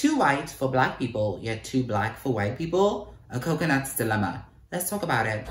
Too white for black people, yet too black for white people? A coconut's dilemma. Let's talk about it.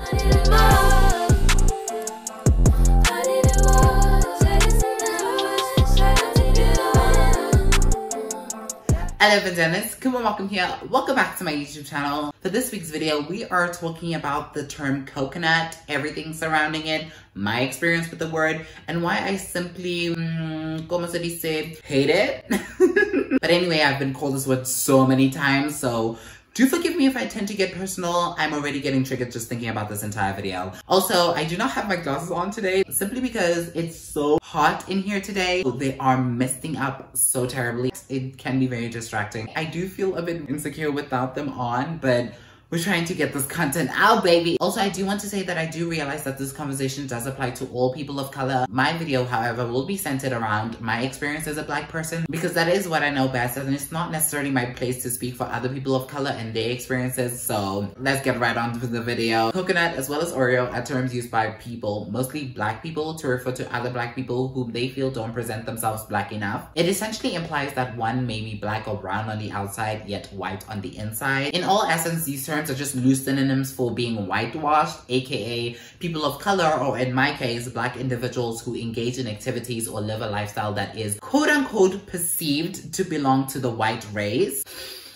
Hello Dennis, Khumo welcome here. Welcome back to my YouTube channel. For this week's video, we are talking about the term coconut, everything surrounding it, my experience with the word, and why I simply, mm, como se dice, hate it. but anyway, I've been called this word so many times, so do forgive me if I tend to get personal. I'm already getting triggered just thinking about this entire video. Also, I do not have my glasses on today simply because it's so hot in here today. They are misting up so terribly. It can be very distracting. I do feel a bit insecure without them on, but we're trying to get this content out, baby. Also, I do want to say that I do realize that this conversation does apply to all people of color. My video, however, will be centered around my experience as a black person because that is what I know best and it's not necessarily my place to speak for other people of color and their experiences. So let's get right on to the video. Coconut as well as Oreo are terms used by people, mostly black people, to refer to other black people whom they feel don't present themselves black enough. It essentially implies that one may be black or brown on the outside, yet white on the inside. In all essence, these terms are just loose synonyms for being whitewashed, aka people of color, or in my case, black individuals who engage in activities or live a lifestyle that is quote unquote perceived to belong to the white race.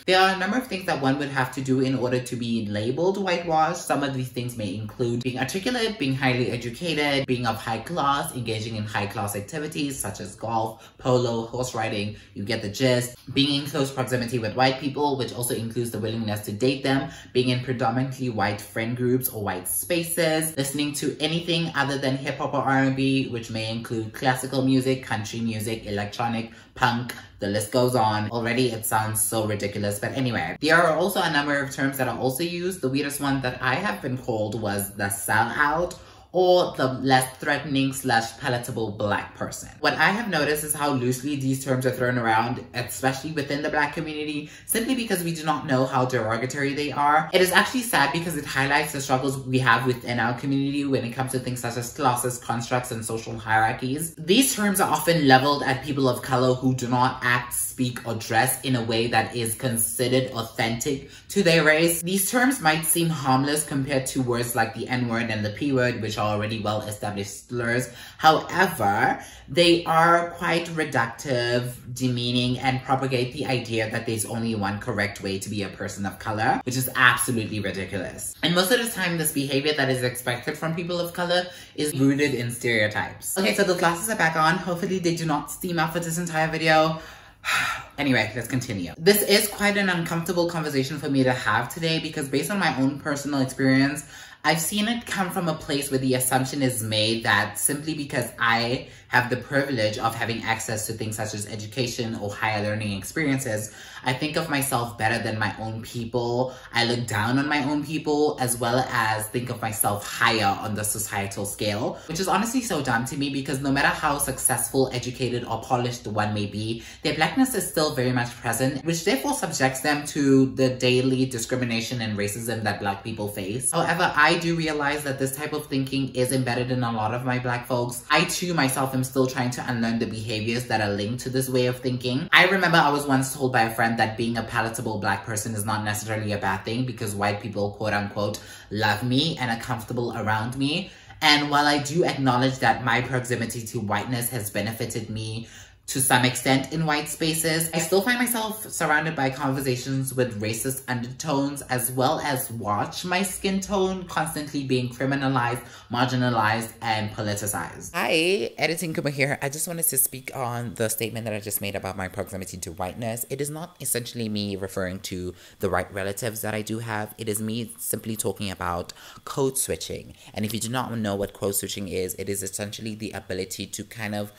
There are a number of things that one would have to do in order to be labeled whitewashed. Some of these things may include being articulate, being highly educated, being of high class, engaging in high class activities such as golf, polo, horse riding, you get the gist, being in close proximity with white people, which also includes the willingness to date them, being in predominantly white friend groups or white spaces, listening to anything other than hip hop or R&B, which may include classical music, country music, electronic, punk, the list goes on. Already it sounds so ridiculous, but anyway. There are also a number of terms that are also used. The weirdest one that I have been called was the sellout or the less threatening slash palatable black person. What I have noticed is how loosely these terms are thrown around, especially within the black community, simply because we do not know how derogatory they are. It is actually sad because it highlights the struggles we have within our community when it comes to things such as classes, constructs, and social hierarchies. These terms are often leveled at people of color who do not act speak or dress in a way that is considered authentic to their race. These terms might seem harmless compared to words like the N-word and the P-word, which are already well-established slurs. However, they are quite reductive, demeaning, and propagate the idea that there's only one correct way to be a person of color, which is absolutely ridiculous. And most of the time, this behavior that is expected from people of color is rooted in stereotypes. Okay, so the glasses are back on. Hopefully they do not steam up for this entire video. Anyway, let's continue. This is quite an uncomfortable conversation for me to have today because based on my own personal experience, I've seen it come from a place where the assumption is made that simply because I have the privilege of having access to things such as education or higher learning experiences, I think of myself better than my own people. I look down on my own people as well as think of myself higher on the societal scale, which is honestly so dumb to me because no matter how successful, educated, or polished one may be, their blackness is still very much present, which therefore subjects them to the daily discrimination and racism that black people face. However, I do realize that this type of thinking is embedded in a lot of my black folks. I too myself am still trying to unlearn the behaviors that are linked to this way of thinking. I remember I was once told by a friend that being a palatable black person is not necessarily a bad thing because white people, quote unquote, love me and are comfortable around me. And while I do acknowledge that my proximity to whiteness has benefited me to some extent in white spaces. I still find myself surrounded by conversations with racist undertones as well as watch my skin tone constantly being criminalized, marginalized, and politicized. Hi, Editing Khumo here. I just wanted to speak on the statement that I just made about my proximity to whiteness. It is not essentially me referring to the white relatives that I do have. It is me simply talking about code switching. And if you do not know what code switching is, it is essentially the ability to kind of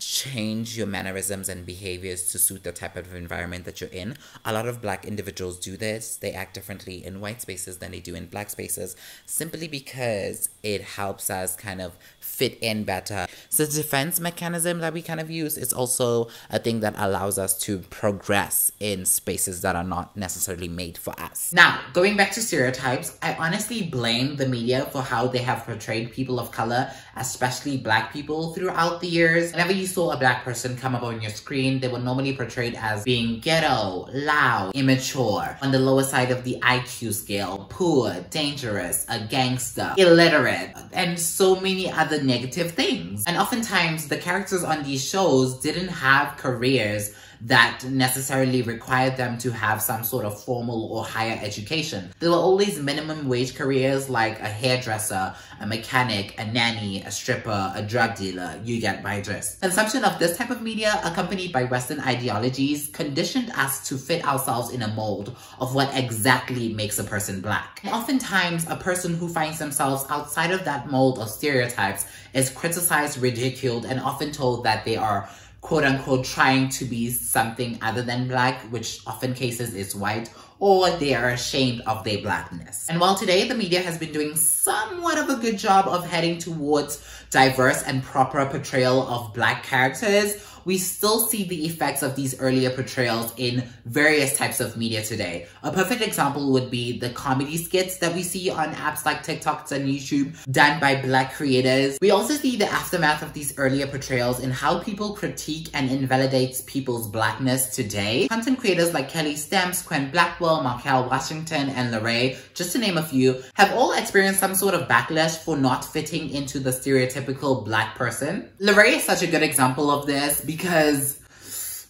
change your mannerisms and behaviors to suit the type of environment that you're in. A lot of black individuals do this. They act differently in white spaces than they do in black spaces simply because it helps us kind of fit in better. So the defense mechanism that we kind of use is also a thing that allows us to progress in spaces that are not necessarily made for us. Now, going back to stereotypes, I honestly blame the media for how they have portrayed people of color, especially black people throughout the years. Whenever you saw a black person come up on your screen, they were normally portrayed as being ghetto, loud, immature, on the lower side of the IQ scale, poor, dangerous, a gangster, illiterate, and so many other negative things. And oftentimes, the characters on these shows didn't have careers that necessarily required them to have some sort of formal or higher education. There were always minimum wage careers like a hairdresser, a mechanic, a nanny, a stripper, a drug dealer. You get my drift. Consumption of this type of media, accompanied by Western ideologies, conditioned us to fit ourselves in a mold of what exactly makes a person black. Oftentimes, a person who finds themselves outside of that mold of stereotypes is criticized, ridiculed, and often told that they are quote unquote trying to be something other than black, which often cases is white, or they are ashamed of their blackness. And while today the media has been doing somewhat of a good job of heading towards diverse and proper portrayal of black characters, we still see the effects of these earlier portrayals in various types of media today. A perfect example would be the comedy skits that we see on apps like TikToks and YouTube done by black creators. We also see the aftermath of these earlier portrayals in how people critique and invalidate people's blackness today. Content creators like Kelly Stamps, Quen Blackwell, Markell Washington, and Larray, just to name a few, have all experienced some sort of backlash for not fitting into the stereotypical black person. Larray is such a good example of this because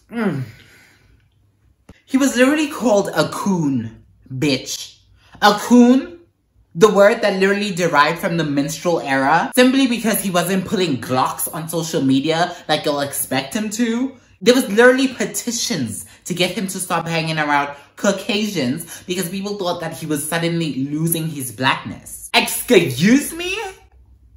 mm, he was literally called a coon, bitch. A coon, the word that literally derived from the minstrel era, simply because he wasn't putting glocks on social media like you'll expect him to. There was literally petitions to get him to stop hanging around Caucasians because people thought that he was suddenly losing his blackness. Excuse me?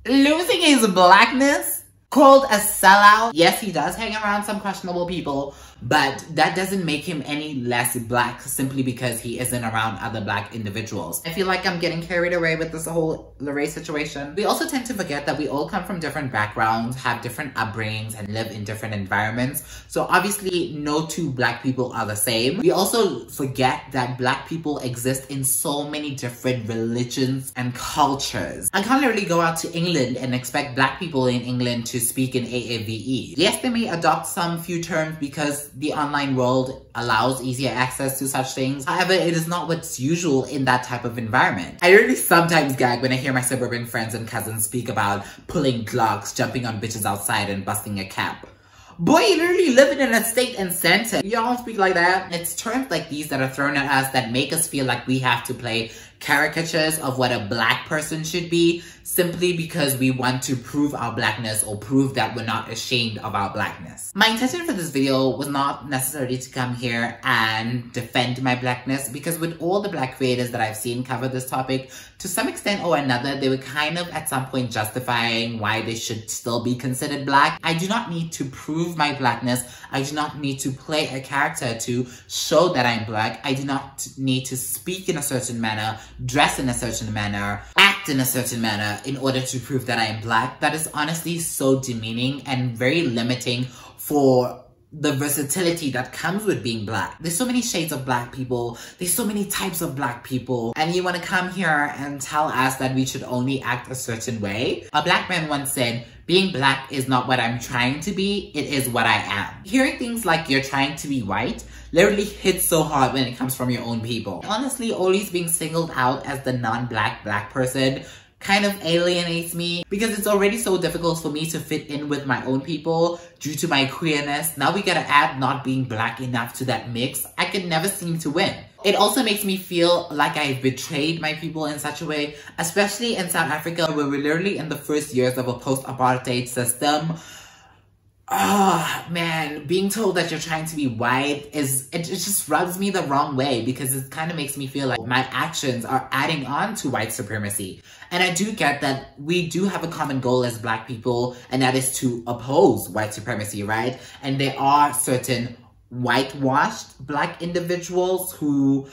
Losing his blackness? called a sellout. Yes, he does hang around some questionable people, but that doesn't make him any less black simply because he isn't around other black individuals. I feel like I'm getting carried away with this whole Larray situation. We also tend to forget that we all come from different backgrounds, have different upbringings, and live in different environments. So obviously, no two black people are the same. We also forget that black people exist in so many different religions and cultures. I can't really go out to England and expect black people in England to speak in AAVE. Yes, they may adopt some few terms because the online world allows easier access to such things. However, it is not what's usual in that type of environment. I really sometimes gag when I hear my suburban friends and cousins speak about pulling glocks, jumping on bitches outside, and busting a cap. Boy, you literally living in a state and center. Y'all don't speak like that. It's terms like these that are thrown at us that make us feel like we have to play caricatures of what a black person should be simply because we want to prove our blackness or prove that we're not ashamed of our blackness. My intention for this video was not necessarily to come here and defend my blackness because with all the black creators that I've seen cover this topic, to some extent or another, they were kind of at some point justifying why they should still be considered black. I do not need to prove my blackness. I do not need to play a character to show that I'm black. I do not need to speak in a certain manner, dress in a certain manner, act in a certain manner in order to prove that I am black. That is honestly so demeaning and very limiting for the versatility that comes with being black. There's so many shades of black people. There's so many types of black people. And you want to come here and tell us that we should only act a certain way? A black man once said, being black is not what I'm trying to be, it is what I am. Hearing things like you're trying to be white literally hits so hard when it comes from your own people. Honestly, always being singled out as the non-black black person kind of alienates me because it's already so difficult for me to fit in with my own people due to my queerness. Now we gotta add not being black enough to that mix. I can never seem to win. It also makes me feel like I've betrayed my people in such a way, especially in South Africa where we're literally in the first years of a post-apartheid system Oh, man, being told that you're trying to be white is, it, it just rubs me the wrong way because it kind of makes me feel like my actions are adding on to white supremacy. And I do get that we do have a common goal as black people, and that is to oppose white supremacy, right? And there are certain whitewashed black individuals who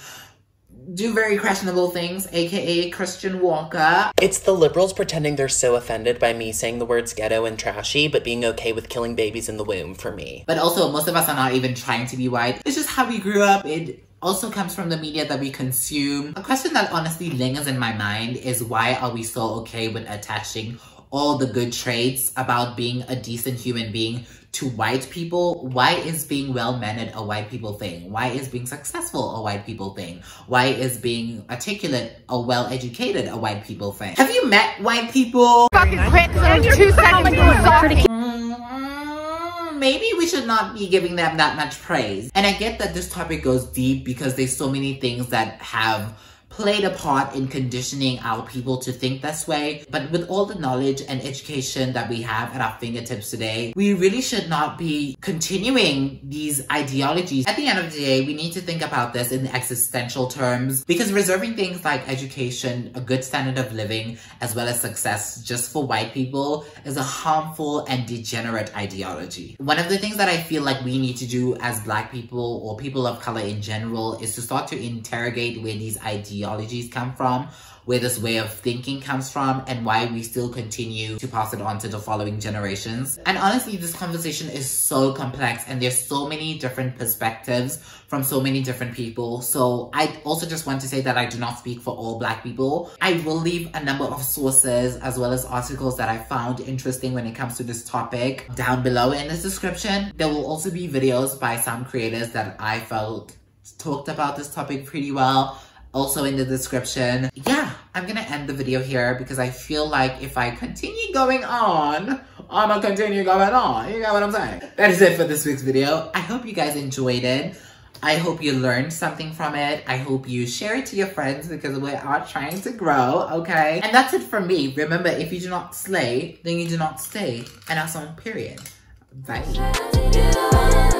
do very questionable things, aka Christian Walker. It's the liberals pretending they're so offended by me saying the words ghetto and trashy, but being okay with killing babies in the womb for me. But also, most of us are not even trying to be white. It's just how we grew up. It also comes from the media that we consume. A question that honestly lingers in my mind is why are we so okay with attaching all the good traits about being a decent human being to white people, why is being well-mannered a white people thing? Why is being successful a white people thing? Why is being articulate or well-educated a white people thing? Have you met white people? Fucking quit two seconds sorry. Mm, maybe we should not be giving them that much praise. And I get that this topic goes deep because there's so many things that have played a part in conditioning our people to think this way. But with all the knowledge and education that we have at our fingertips today, we really should not be continuing these ideologies. At the end of the day, we need to think about this in existential terms because reserving things like education, a good standard of living, as well as success just for white people is a harmful and degenerate ideology. One of the things that I feel like we need to do as black people or people of color in general is to start to interrogate where these ideologies ideologies come from, where this way of thinking comes from, and why we still continue to pass it on to the following generations. And honestly, this conversation is so complex and there's so many different perspectives from so many different people. So I also just want to say that I do not speak for all black people. I will leave a number of sources as well as articles that I found interesting when it comes to this topic down below in the description. There will also be videos by some creators that I felt talked about this topic pretty well also in the description. Yeah, I'm gonna end the video here because I feel like if I continue going on, I'ma continue going on. You know what I'm saying? That is it for this week's video. I hope you guys enjoyed it. I hope you learned something from it. I hope you share it to your friends because we are trying to grow, okay? And that's it for me. Remember, if you do not slay, then you do not stay. And that's on period. Bye.